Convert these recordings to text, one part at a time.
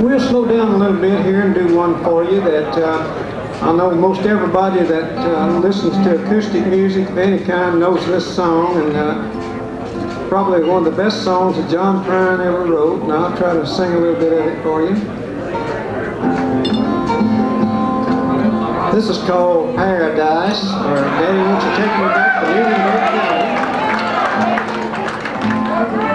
We'll slow down a little bit here and do one for you that uh, I know most everybody that uh, listens to acoustic music of any kind knows this song and uh, probably one of the best songs that John Prine ever wrote and I'll try to sing a little bit of it for you. This is called Paradise or Daddy Won't You Take Me Back to. When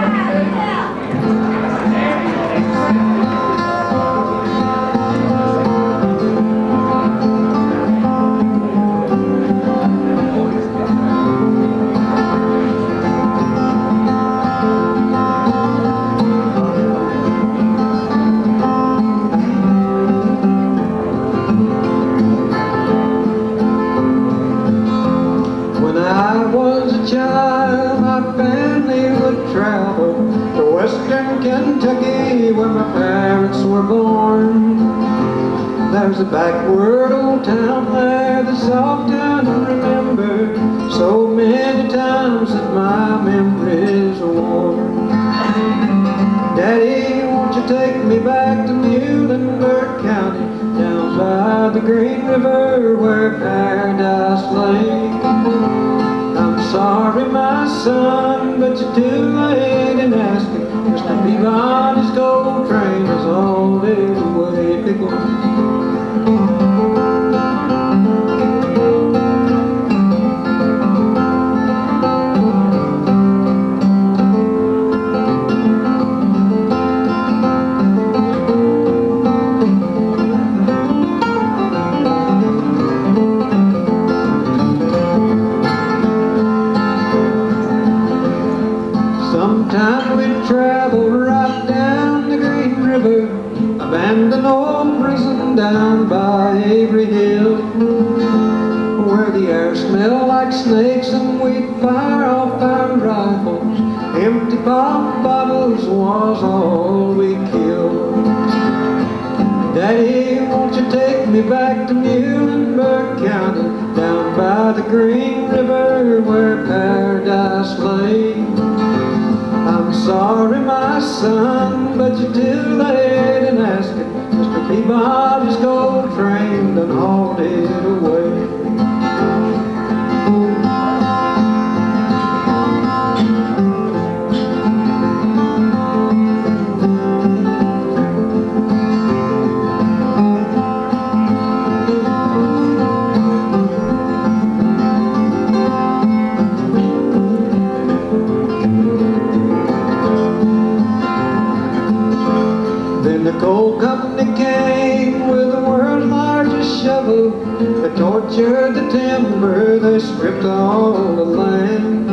Kentucky where my parents were born. There's a backward old town there that's often remembered so many times that my memories are worn. Daddy, won't you take me back to Muhlenberg County, down by the Green River where paradise lay? I'm sorry, my son, but you're too late in asking. Mr. Peabody's gold train is all the way to go. Down by Airdrie Hill, where the air smelled like snakes and we fire off our rifles. Empty pop bottles was all we killed. Daddy, won't you take me back to Muhlenberg County, down by the Green River where paradise lay? I'm sorry, my son, but you're too late in asking. Mr. Peabody's gold train done hauled the coal company came with the world's largest shovel. They tortured the timber, they stripped all the land.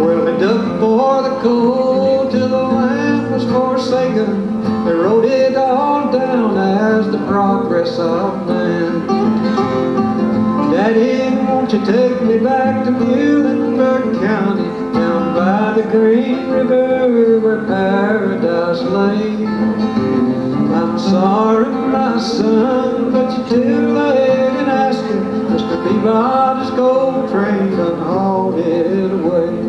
Well, dug for the coal till the land was forsaken. They wrote it all down as the progress of man. Daddy, won't you take me back to Muhlenberg County, by the Green River where paradise lay? I'm sorry, my son, but you're too late in asking. Mr. Peabody's gold train done hauled it away.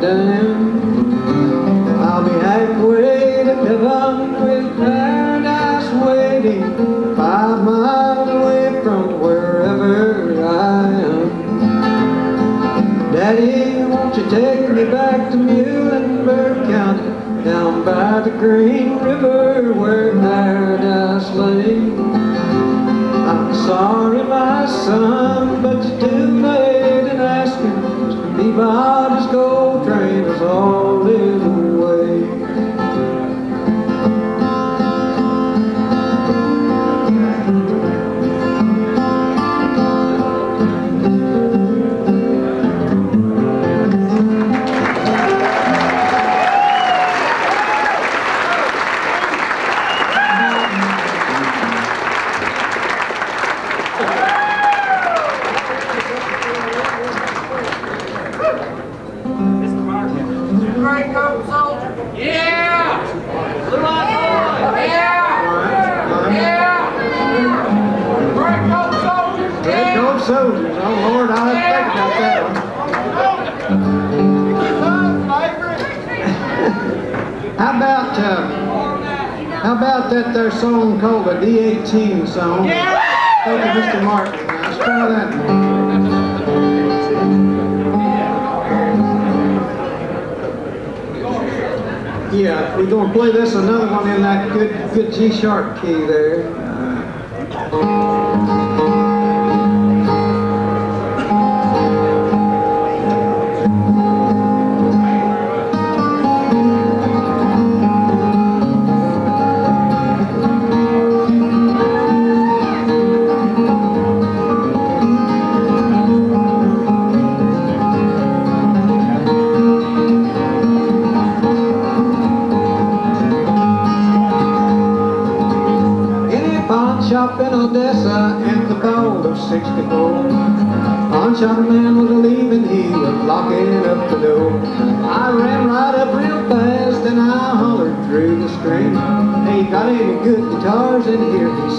Dam. I'll be halfway to heaven with paradise waiting, five miles away from wherever I am. Daddy, won't you take me back to Muhlenberg County, down by the Green River where paradise lay? I'm sorry, my son, but you're too late in asking. Mr. Peabody's gold train is all song D18 song? Thank you, Mr. Martin. Let's try that one. Yeah, we're gonna play this another one in that good good G sharp key there.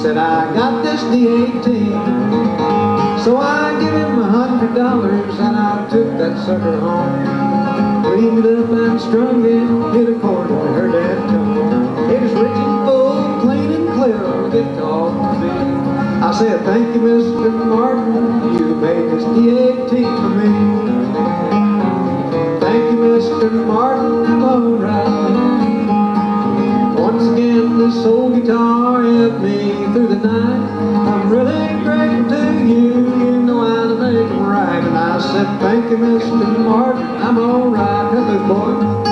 Said, I got this D18 So I give him a hundred dollars and I took that sucker home Cleaned it up and strung it, hit a chord and heard that tone It was rich and full, clean and clear on the for me. I said, thank you, Mr. Martin, you made this D18 for me. Thank you, Mr. Martin, I'm alright. Once again, this old guitar helped me through the night. I'm really grateful to you, you know how to make 'em right. And I said, thank you, Mr. Martin, I'm alright. Hello, boy.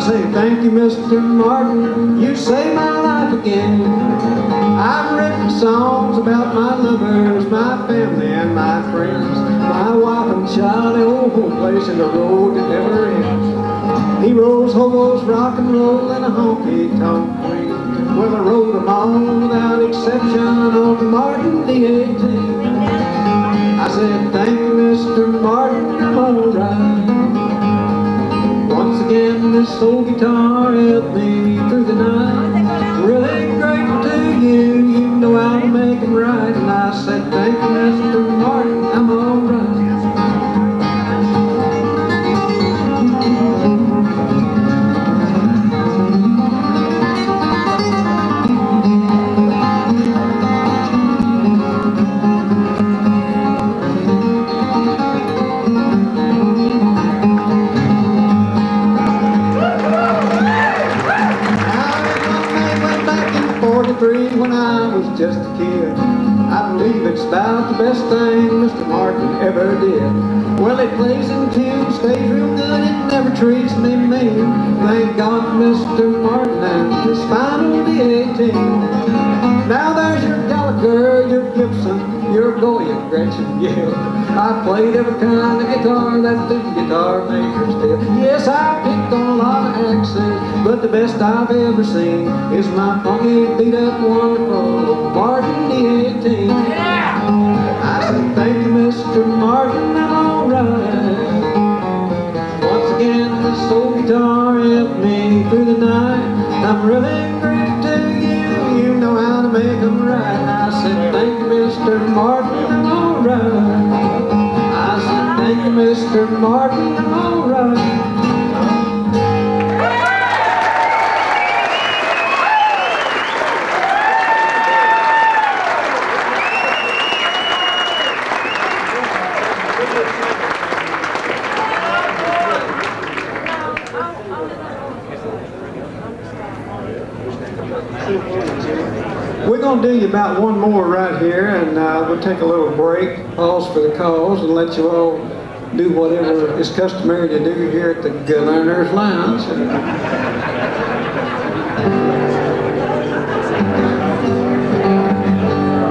I say, thank you, Mr. Martin, you saved my life again. I've written songs about my lovers, my family, and my friends. My wife and child, the old home place in the road that never ends. He Heroes, hobos, rock and roll, and a honky tonk queen. Well, I wrote them all without exception on Martin D18. I said, thank you, Mr. Martin, I'm alright. Again, this old guitar helped me through the night. Really grateful to you, you know to make 'em right. And I said, thank you, Mr. Martin, about the best thing Mr. Martin ever did. Well, it plays in tune, stays real good, it never treats me mean. Thank God Mr. Martin and this final D18. Now there's your Gallagher, your Gibson, your Goya, Gretchen, yeah. I played every kind of guitar that the guitar makers did. Yes, I picked on a lot of axes, but the best I've ever seen is my funky beat up wonderful Martin D18. I said, thank Mr. Martin, I'm alright. Once again, this old guitar helped me through the night. I'm really grateful to you, you know how to make 'em right. I said, thank you, Mr. Martin, I'm alright. I said, thank you, Mr. Martin, To do you about one more right here, and uh, we'll take a little break, pause for the calls, and let you all do whatever is customary to do here at the Governor's Lounge.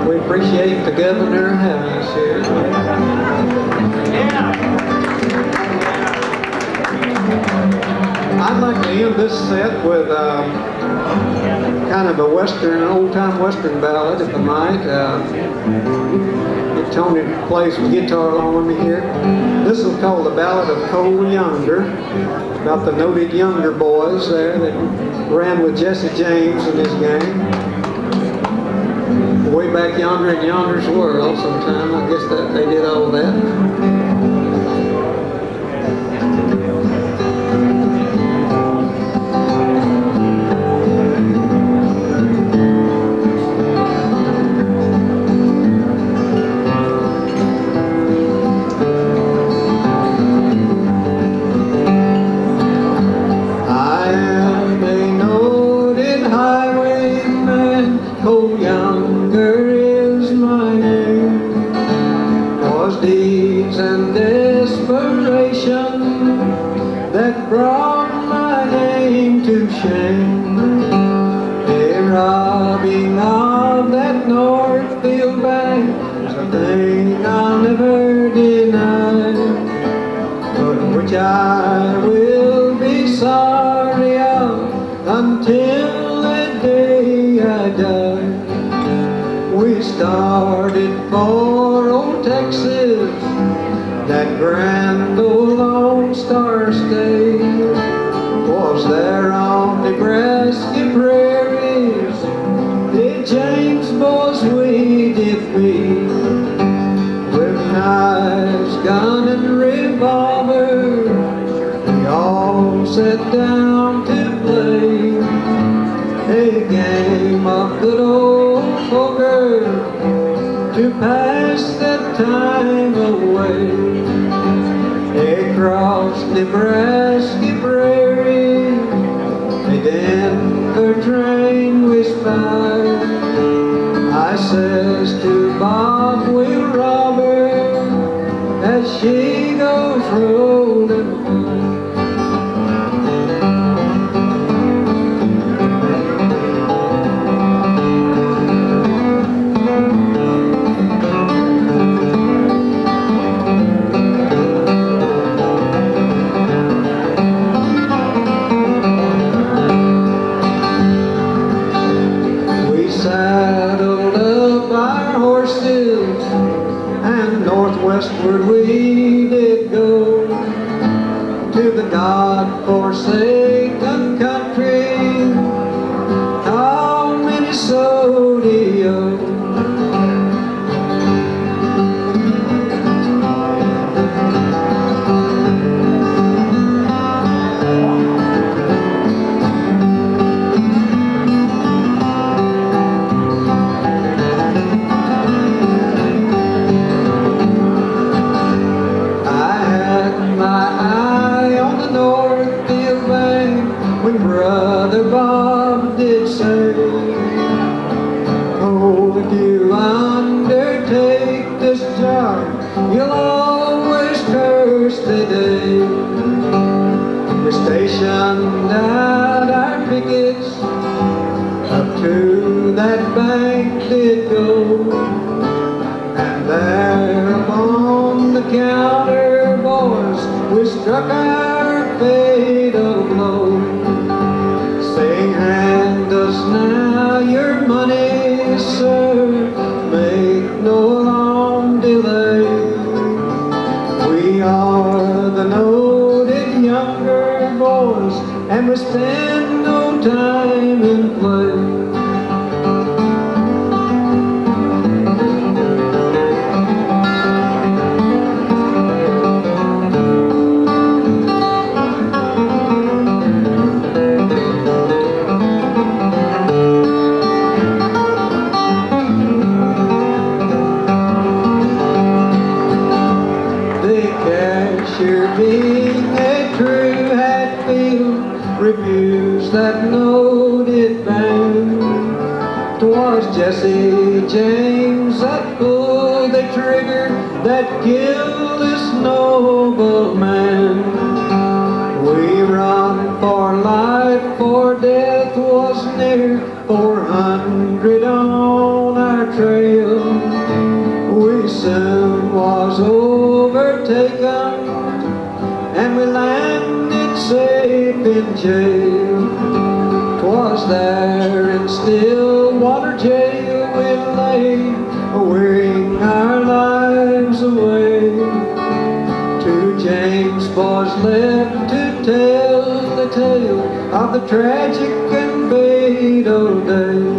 We appreciate the governor having us here. Yeah. I'd like to end this set with um, kind of a western, old-time western ballad, if I might. Uh, Tony to play some guitar along with me here. This is called the Ballad of Cole Younger, about the noted Younger boys there that ran with Jesse James and his gang way back yonder in yonder's world sometime. I guess that they did all that. Was there on Nebraska prairies, the James boys we did meet with knives, gun, and revolver. We all sat down to play a game of good old poker to pass that time away. Across Nebraska prairie, a Denver train we spied. I says to Bob, we'll rob her as she goes rolling We stationed out our pickets up to that bank did go. And there upon the counter, boys, we struck our and Refused that noted. Twice 'Twas Jesse James that pulled the trigger that killed this noble man. We run for life, for death was near, four hundred on our trail. Safe in jail. 'Twas there in Stillwater jail we lay, wearing our lives away. Two James boys left to tell the tale of the tragic and fatal day.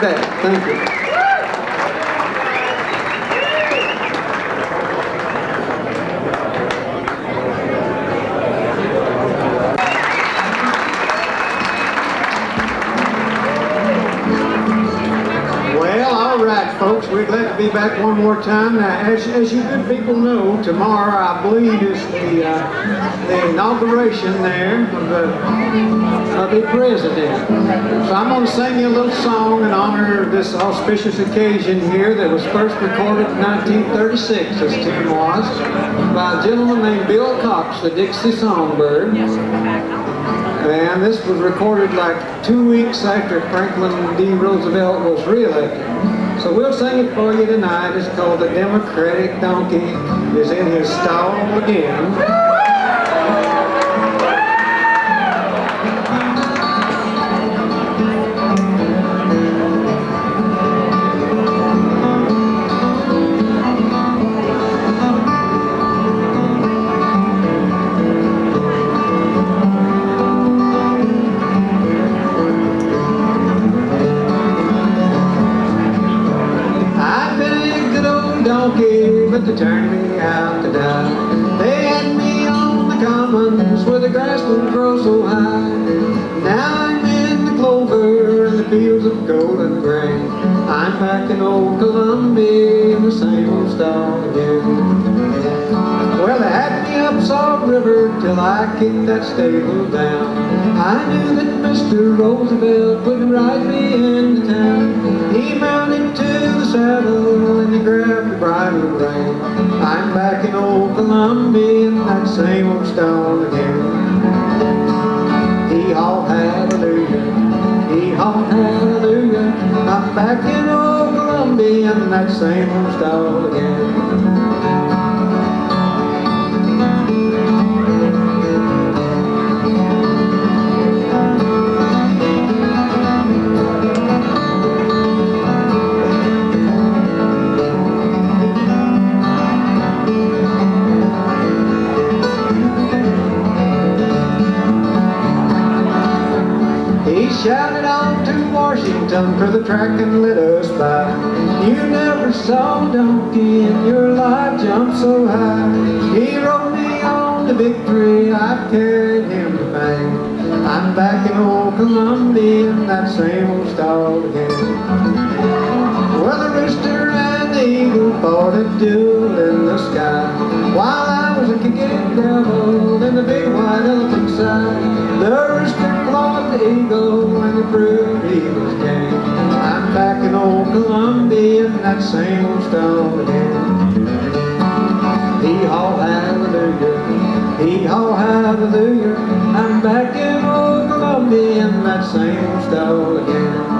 Back. Thank you. Be back one more time. Now, as, as you good people know, tomorrow, I believe, is the, uh, the inauguration there of the, of the president. So I'm going to sing you a little song in honor of this auspicious occasion here that was first recorded in 1936, as tune was, by a gentleman named Bill Cox, the Dixie Songbird. And this was recorded like two weeks after Franklin D. Roosevelt was reelected. So we'll sing it for you tonight. It's called The Democratic Donkey is in his stall again. Donkey, but they turned me out to die. They had me on the commons where the grass don't grow so high. Now I'm in the clover and the fields of golden grain. I'm back in old Columbia in the same old stall again. Well, they had me up Salt River till I kicked that stable down. I knew that Mr. Roosevelt wouldn't ride me into town. He mounted to the saddle and he grabbed the bridle rein. I'm back in old Columbia in that same old stall again. Hee-haw, hallelujah, hee-haw, hallelujah. I'm back in old Columbia in that same old stall again. For the track and let us by. You never saw a donkey in your life jump so high. He rode me on to victory, I carried him to fame. I'm back in old Columbia in that same old stall again. Well, the rooster and the eagle fought a duel in the sky While I was a kicking devil in the big white elephant side The rooster clawed the eagle and the proved he was in old Columbia in that same old stall again Hee-haw, hallelujah, hee-haw, hallelujah I'm back in old Columbia in that same old stall again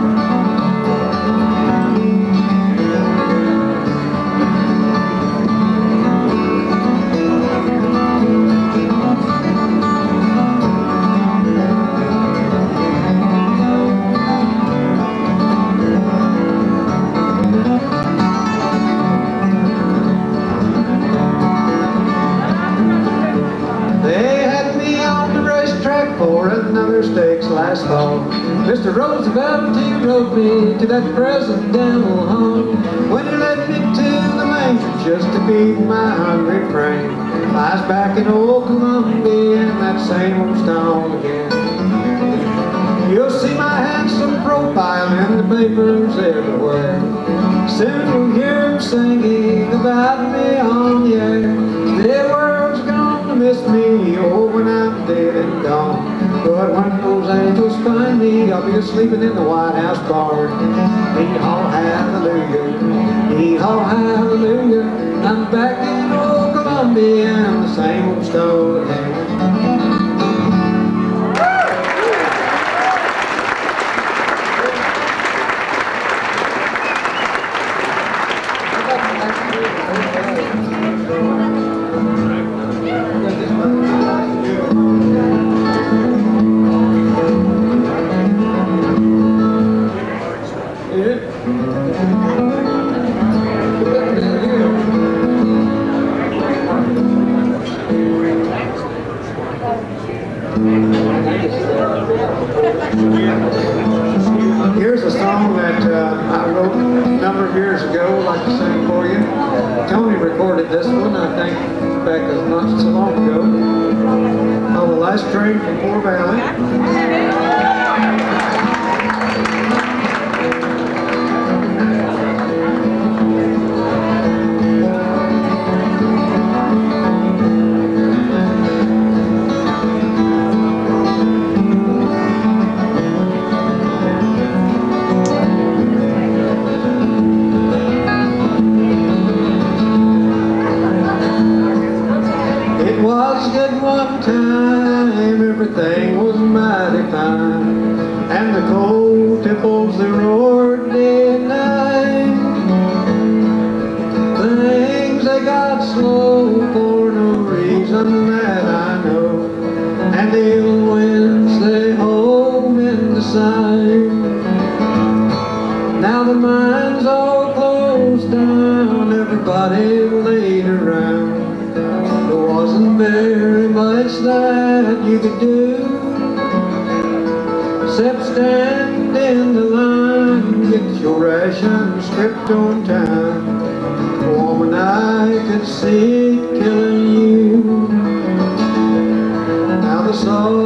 that presidential home. When he led me to the manger just to feed my hungry brain. Was back in old Columbia in that same old stone again. You'll see my handsome profile in the papers everywhere. Soon you'll hear them singing about me on the air. The world's gonna miss me, oh, when I'm dead and gone. But when those angels find me, I'll be sleeping in the White House barn. Hee-haw, hallelujah, hee-haw, hallelujah. I'm back in old Columbia, and the same old stall again. years ago, I'd like to sing for you. Tony recorded this one, I think, back not so long ago. On the last train from Poor Valley. Killing you Now the soft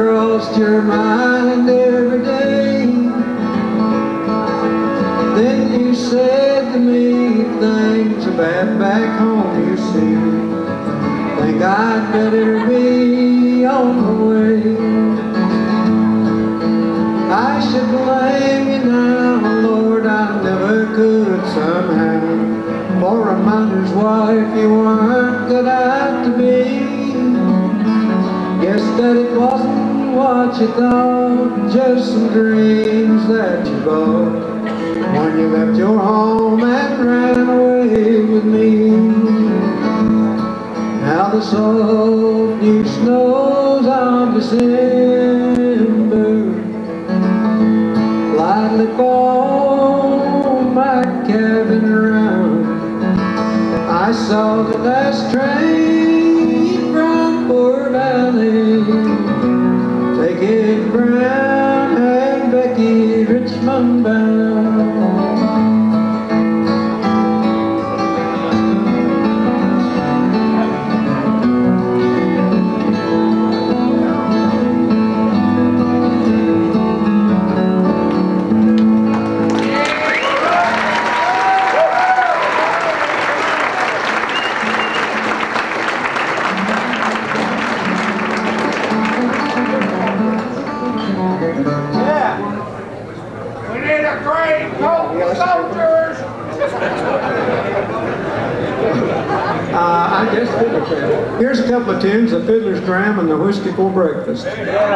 crossed your mind every day. Then you said to me, things bad back home, you see. Think I'd better be on the way. I should blame you now, Lord, I never could somehow. For a miner's wife you weren't what you thought, just some dreams that you bought. When you left your home and ran away with me. Now the soft new snows of December lightly fall and the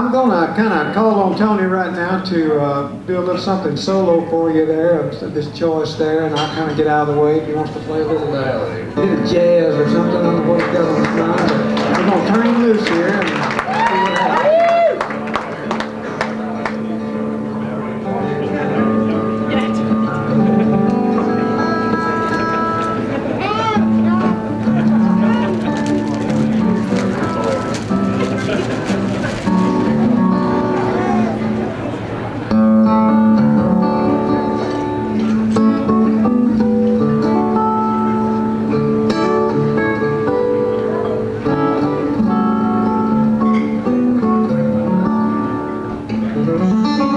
Whiskey for Breakfast. I'm gonna kind of call on Tony right now to uh, do a little something solo for you there, this choice there, and I'll kind of get out of the way if he wants to play a little uh, bit of jazz or something. I don't know what he's got on his mind, but we're gonna turn him loose here. And, Música